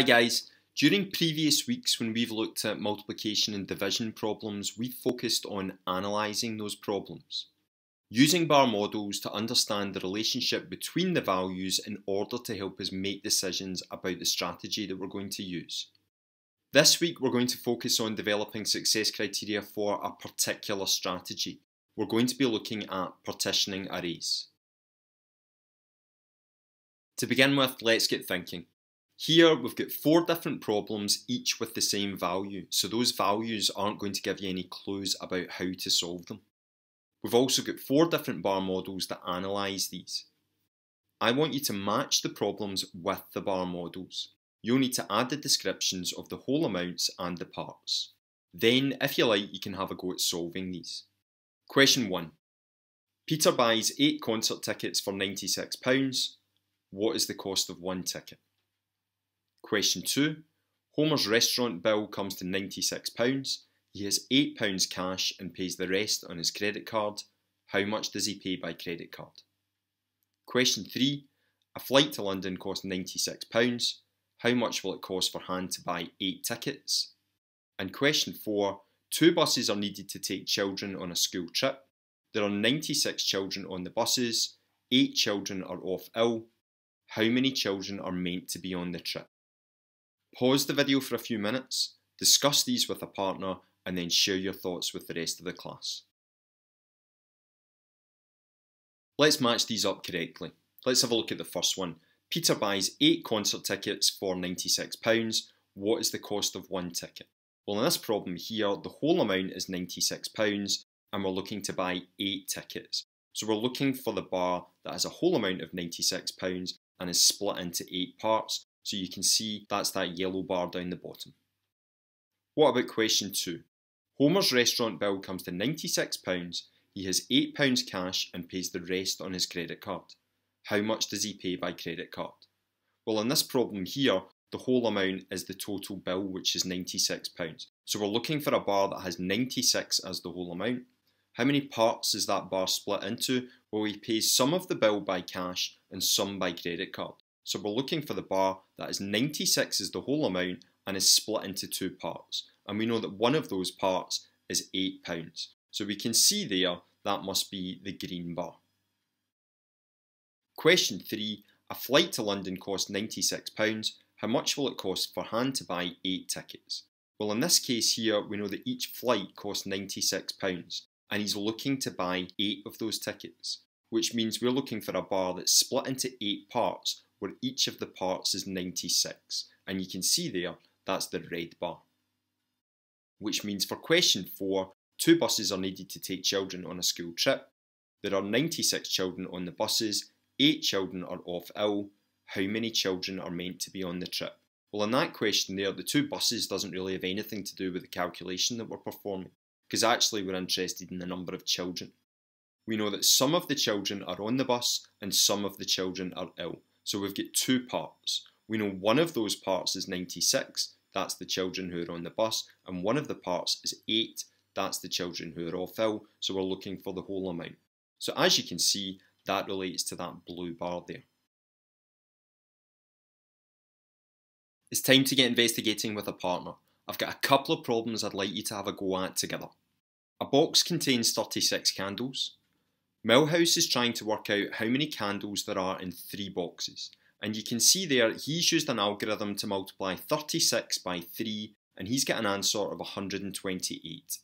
Hi guys, during previous weeks when we've looked at multiplication and division problems, we've focused on analysing those problems. Using bar models to understand the relationship between the values in order to help us make decisions about the strategy that we're going to use. This week we're going to focus on developing success criteria for a particular strategy. We're going to be looking at partitioning arrays. To begin with, let's get thinking. Here we've got four different problems, each with the same value, so those values aren't going to give you any clues about how to solve them. We've also got four different bar models that analyse these. I want you to match the problems with the bar models. You'll need to add the descriptions of the whole amounts and the parts. Then, if you like, you can have a go at solving these. Question 1. Peter buys 8 concert tickets for £96. What is the cost of one ticket? Question 2. Homer's restaurant bill comes to £96. He has £8 cash and pays the rest on his credit card. How much does he pay by credit card? Question 3. A flight to London costs £96. How much will it cost for Han to buy 8 tickets? And question 4. Two buses are needed to take children on a school trip. There are 96 children on the buses. 8 children are off ill. How many children are meant to be on the trip? Pause the video for a few minutes, discuss these with a partner, and then share your thoughts with the rest of the class. Let's match these up correctly. Let's have a look at the first one. Peter buys 8 concert tickets for £96. What is the cost of one ticket? Well, in this problem here, the whole amount is £96 and we're looking to buy 8 tickets. So we're looking for the bar that has a whole amount of £96 and is split into 8 parts. So you can see that's that yellow bar down the bottom. What about question 2? Homer's restaurant bill comes to £96. He has £8 cash and pays the rest on his credit card. How much does he pay by credit card? Well, in this problem here, the whole amount is the total bill, which is £96. So we're looking for a bar that has 96 as the whole amount. How many parts is that bar split into? Well, he pays some of the bill by cash and some by credit card. So we're looking for the bar that is 96 is the whole amount and is split into two parts. And we know that one of those parts is £8. So we can see there that must be the green bar. Question 3. A flight to London costs £96. How much will it cost for Han to buy 8 tickets? Well in this case here we know that each flight costs £96 and he's looking to buy 8 of those tickets which means we're looking for a bar that's split into 8 parts where each of the parts is 96. And you can see there, that's the red bar. Which means for question 4, two buses are needed to take children on a school trip. There are 96 children on the buses, 8 children are off ill. How many children are meant to be on the trip? Well, in that question there, the two buses doesn't really have anything to do with the calculation that we're performing, because actually we're interested in the number of children. We know that some of the children are on the bus and some of the children are ill. So we've got two parts. We know one of those parts is 96, that's the children who are on the bus, and one of the parts is 8, that's the children who are off ill, so we're looking for the whole amount. So as you can see, that relates to that blue bar there. It's time to get investigating with a partner. I've got a couple of problems I'd like you to have a go at together. A box contains 36 candles. Milhouse is trying to work out how many candles there are in three boxes. And you can see there, he's used an algorithm to multiply 36 by 3, and he's got an answer of 128.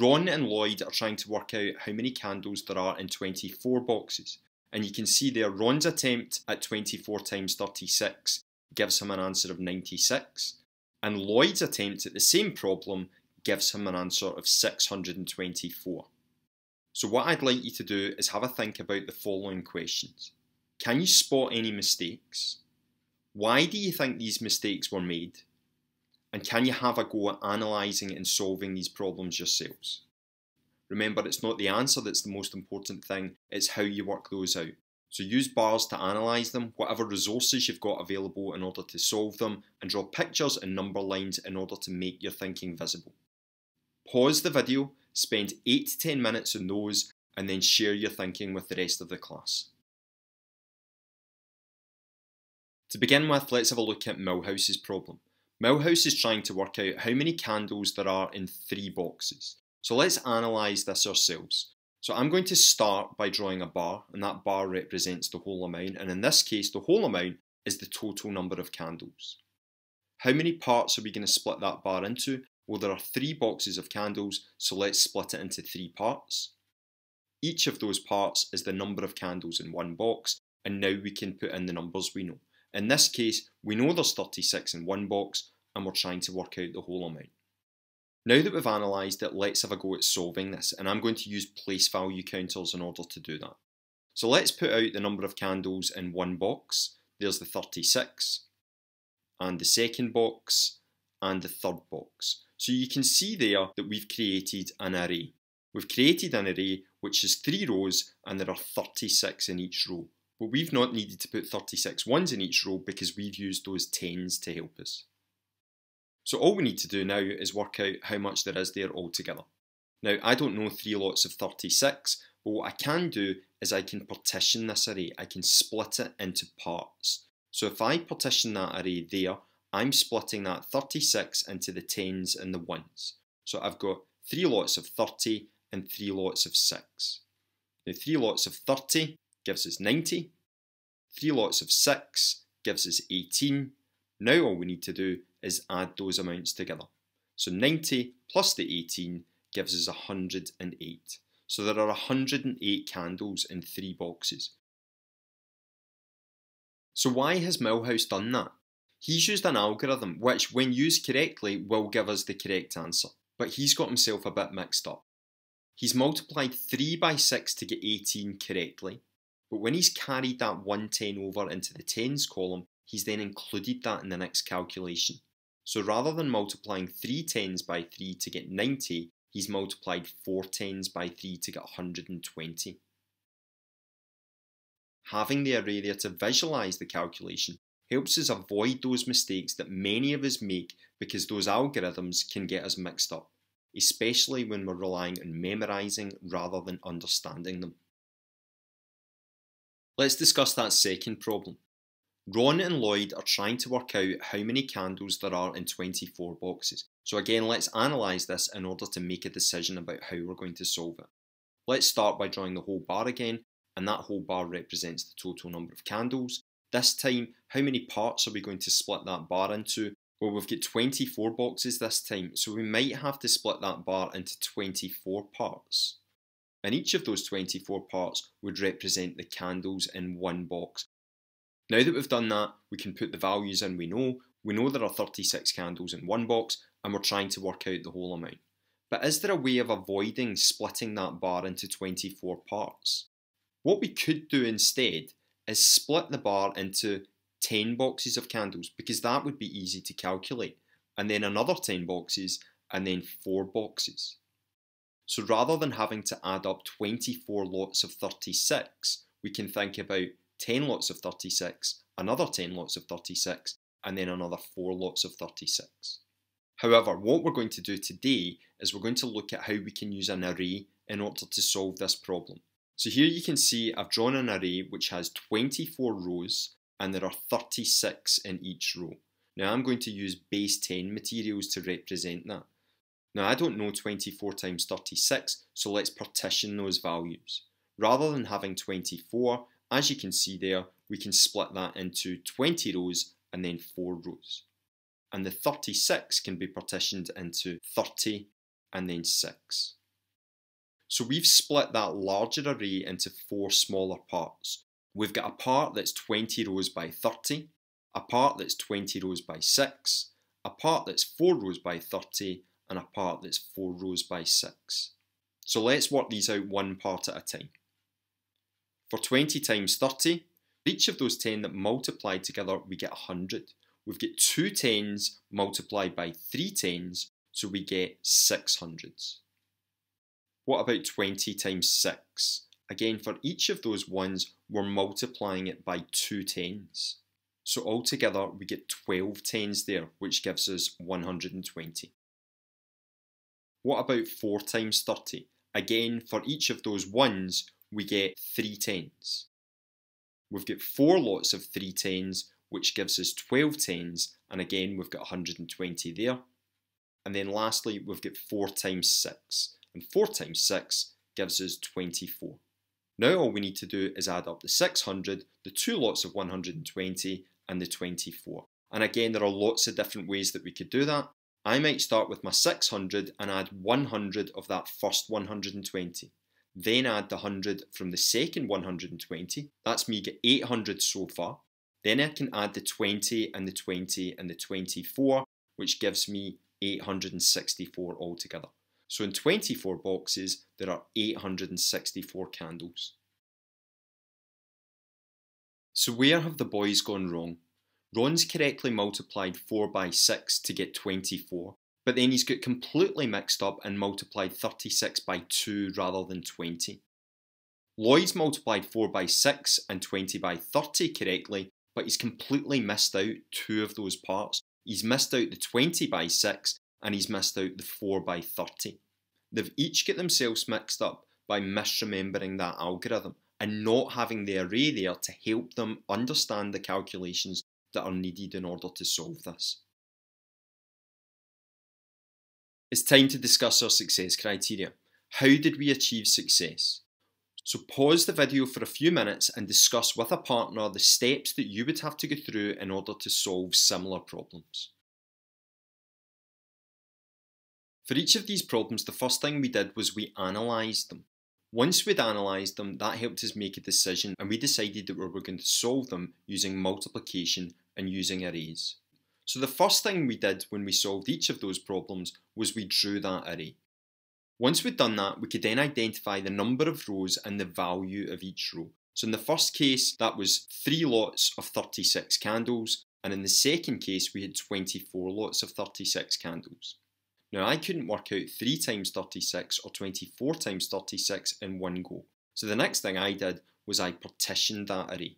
Ron and Lloyd are trying to work out how many candles there are in 24 boxes. And you can see there, Ron's attempt at 24 times 36 gives him an answer of 96. And Lloyd's attempt at the same problem gives him an answer of 624. So what I'd like you to do is have a think about the following questions. Can you spot any mistakes? Why do you think these mistakes were made? And can you have a go at analysing and solving these problems yourselves? Remember, it's not the answer that's the most important thing, it's how you work those out. So use bars to analyse them, whatever resources you've got available in order to solve them, and draw pictures and number lines in order to make your thinking visible. Pause the video Spend 8 to 10 minutes on those and then share your thinking with the rest of the class. To begin with, let's have a look at Milhouse's problem. Milhouse is trying to work out how many candles there are in three boxes. So let's analyse this ourselves. So I'm going to start by drawing a bar, and that bar represents the whole amount, and in this case, the whole amount is the total number of candles. How many parts are we going to split that bar into? Well, there are three boxes of candles, so let's split it into three parts. Each of those parts is the number of candles in one box, and now we can put in the numbers we know. In this case, we know there's 36 in one box, and we're trying to work out the whole amount. Now that we've analysed it, let's have a go at solving this, and I'm going to use place value counters in order to do that. So let's put out the number of candles in one box. There's the 36, and the second box, and the third box. So you can see there that we've created an array. We've created an array which is three rows and there are 36 in each row. But we've not needed to put 36 ones in each row because we've used those tens to help us. So all we need to do now is work out how much there is there altogether. Now I don't know three lots of 36, but what I can do is I can partition this array. I can split it into parts. So if I partition that array there, I'm splitting that 36 into the tens and the ones. So I've got three lots of 30 and three lots of 6. Now three lots of 30 gives us 90, three lots of 6 gives us 18. Now all we need to do is add those amounts together. So 90 plus the 18 gives us 108. So there are 108 candles in three boxes. So why has Milhouse done that? He's used an algorithm which, when used correctly, will give us the correct answer. But he's got himself a bit mixed up. He's multiplied 3 by 6 to get 18 correctly, but when he's carried that 110 over into the tens column, he's then included that in the next calculation. So rather than multiplying 3 tens by 3 to get 90, he's multiplied 4 tens by 3 to get 120. Having the array there to visualise the calculation helps us avoid those mistakes that many of us make because those algorithms can get us mixed up, especially when we're relying on memorising rather than understanding them. Let's discuss that second problem. Ron and Lloyd are trying to work out how many candles there are in 24 boxes. So again, let's analyse this in order to make a decision about how we're going to solve it. Let's start by drawing the whole bar again, and that whole bar represents the total number of candles. This time, how many parts are we going to split that bar into? Well, we've got 24 boxes this time, so we might have to split that bar into 24 parts. And each of those 24 parts would represent the candles in one box. Now that we've done that, we can put the values in we know. We know there are 36 candles in one box and we're trying to work out the whole amount. But is there a way of avoiding splitting that bar into 24 parts? What we could do instead is split the bar into 10 boxes of candles because that would be easy to calculate and then another 10 boxes and then 4 boxes. So rather than having to add up 24 lots of 36, we can think about 10 lots of 36, another 10 lots of 36, and then another 4 lots of 36. However, what we're going to do today is we're going to look at how we can use an array in order to solve this problem. So here you can see I've drawn an array which has 24 rows and there are 36 in each row. Now I'm going to use base 10 materials to represent that. Now I don't know 24 times 36, so let's partition those values. Rather than having 24, as you can see there, we can split that into 20 rows and then 4 rows. And the 36 can be partitioned into 30 and then 6. So we've split that larger array into four smaller parts. We've got a part that's 20 rows by 30, a part that's 20 rows by 6, a part that's 4 rows by 30, and a part that's 4 rows by 6. So let's work these out one part at a time. For 20 times 30, each of those 10 that multiply together, we get 100. We've got two tens multiplied by three tens, so we get 600s. What about 20 times 6? Again, for each of those ones, we're multiplying it by two tens. So altogether, we get 12 tens there, which gives us 120. What about 4 times 30? Again, for each of those ones, we get three tens. We've got four lots of three tens, which gives us 12 tens, and again we've got 120 there. And then lastly, we've got 4 times 6, and 4 times 6 gives us 24. Now all we need to do is add up the 600, the two lots of 120, and the 24. And again, there are lots of different ways that we could do that. I might start with my 600 and add 100 of that first 120. Then add the 100 from the second 120. That's me get 800 so far. Then I can add the 20 and the 20 and the 24, which gives me 864 altogether. So in 24 boxes, there are 864 candles. So where have the boys gone wrong? Ron's correctly multiplied 4 by 6 to get 24, but then he's got completely mixed up and multiplied 36 by 2 rather than 20. Lloyd's multiplied 4 by 6 and 20 by 30 correctly, but he's completely missed out two of those parts. He's missed out the 20 by 6 and he's missed out the 4 by 30. They've each got themselves mixed up by misremembering that algorithm and not having the array there to help them understand the calculations that are needed in order to solve this. It's time to discuss our success criteria. How did we achieve success? So pause the video for a few minutes and discuss with a partner the steps that you would have to go through in order to solve similar problems. For each of these problems, the first thing we did was we analysed them. Once we'd analysed them, that helped us make a decision and we decided that we were going to solve them using multiplication and using arrays. So the first thing we did when we solved each of those problems was we drew that array. Once we'd done that, we could then identify the number of rows and the value of each row. So in the first case, that was three lots of 36 candles, and in the second case, we had 24 lots of 36 candles. Now I couldn't work out 3 times 36 or 24 times 36 in one go. So the next thing I did was I partitioned that array.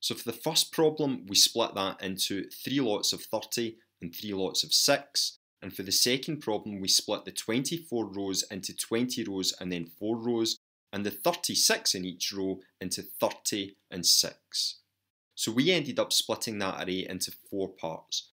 So for the first problem, we split that into three lots of 30 and three lots of 6. And for the second problem, we split the 24 rows into 20 rows and then 4 rows, and the 36 in each row into 30 and 6. So we ended up splitting that array into four parts.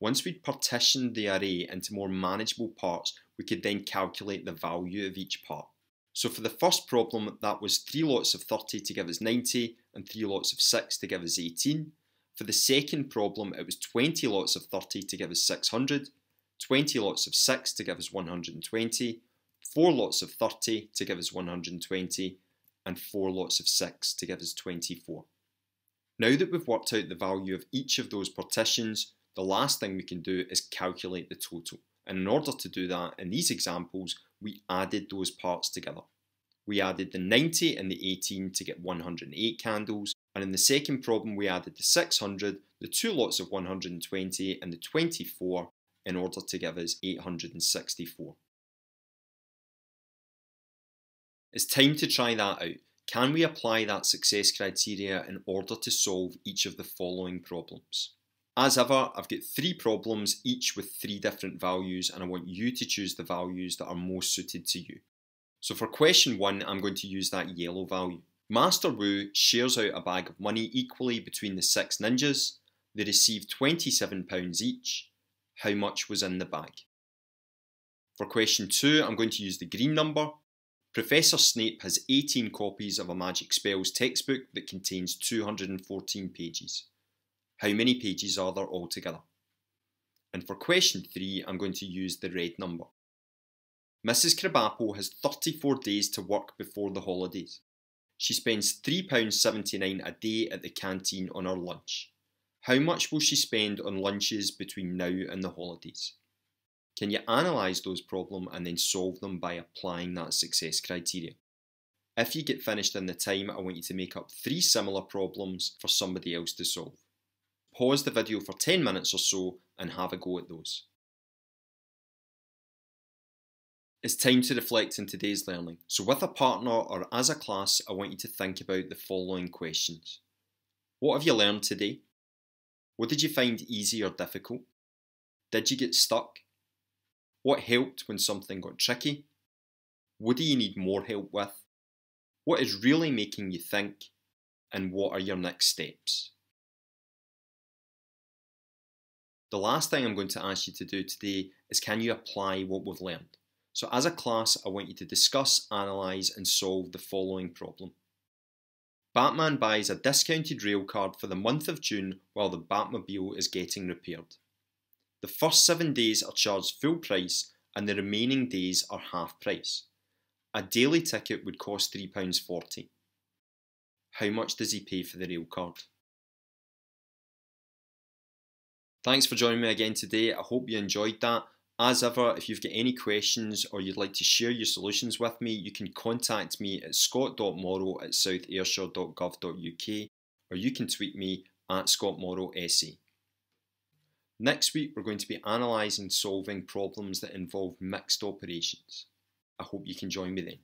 Once we'd partitioned the array into more manageable parts, we could then calculate the value of each part. So for the first problem, that was 3 lots of 30 to give us 90 and 3 lots of 6 to give us 18. For the second problem, it was 20 lots of 30 to give us 600, 20 lots of 6 to give us 120, 4 lots of 30 to give us 120, and 4 lots of 6 to give us 24. Now that we've worked out the value of each of those partitions, the last thing we can do is calculate the total. And in order to do that, in these examples, we added those parts together. We added the 90 and the 18 to get 108 candles, and in the second problem we added the 600, the two lots of 120 and the 24 in order to give us 864. It's time to try that out. Can we apply that success criteria in order to solve each of the following problems? As ever, I've got three problems, each with three different values, and I want you to choose the values that are most suited to you. So for question one, I'm going to use that yellow value. Master Wu shares out a bag of money equally between the six ninjas. They received £27 each. How much was in the bag? For question two, I'm going to use the green number. Professor Snape has 18 copies of a Magic Spells textbook that contains 214 pages. How many pages are there altogether? And for question 3, I'm going to use the red number. Mrs Krabappel has 34 days to work before the holidays. She spends £3.79 a day at the canteen on her lunch. How much will she spend on lunches between now and the holidays? Can you analyse those problems and then solve them by applying that success criteria? If you get finished in the time, I want you to make up three similar problems for somebody else to solve pause the video for 10 minutes or so and have a go at those. It's time to reflect on today's learning. So with a partner or as a class, I want you to think about the following questions. What have you learned today? What did you find easy or difficult? Did you get stuck? What helped when something got tricky? What do you need more help with? What is really making you think? And what are your next steps? The last thing I'm going to ask you to do today is can you apply what we've learned? So as a class, I want you to discuss, analyse and solve the following problem. Batman buys a discounted rail card for the month of June while the Batmobile is getting repaired. The first seven days are charged full price and the remaining days are half price. A daily ticket would cost £3.40. How much does he pay for the rail card? Thanks for joining me again today. I hope you enjoyed that. As ever, if you've got any questions or you'd like to share your solutions with me, you can contact me at scott.morrow at southayrshire.gov.uk or you can tweet me at scottmorrowse. Next week, we're going to be analysing solving problems that involve mixed operations. I hope you can join me then.